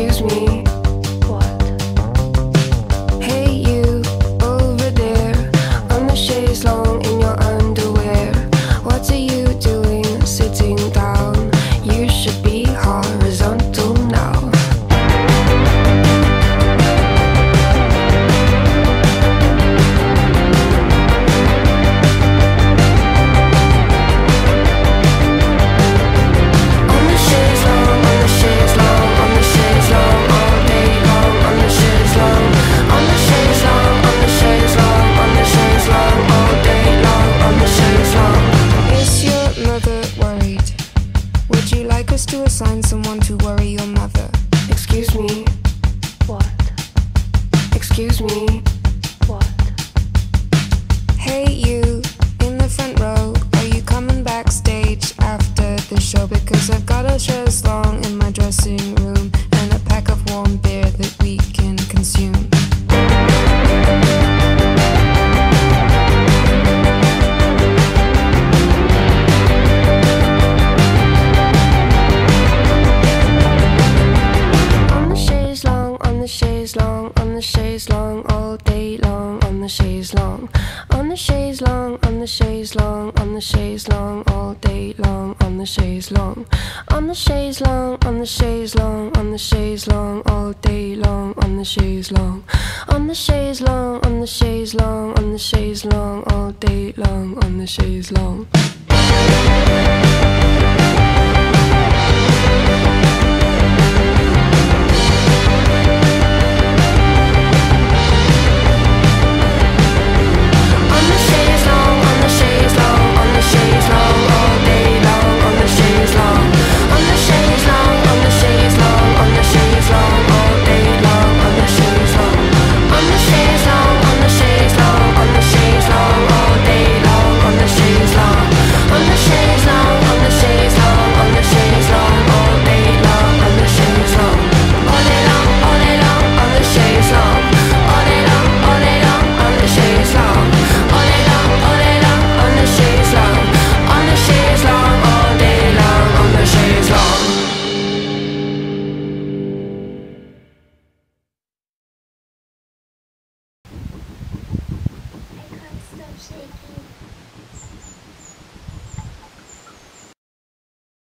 Excuse me. What? Hey, you over there on the chaise longue. me? What? Excuse me? chaise longue all day long on the chaise longue on the chaise longue on the chaise longue on the chaise longue all day long on the chaise longue on the chaise longue on the chaise longue on the chaise longue all day long on the chaise longue on the chaise longue on the chaise longue on the chaise longue all day long on the chaise longue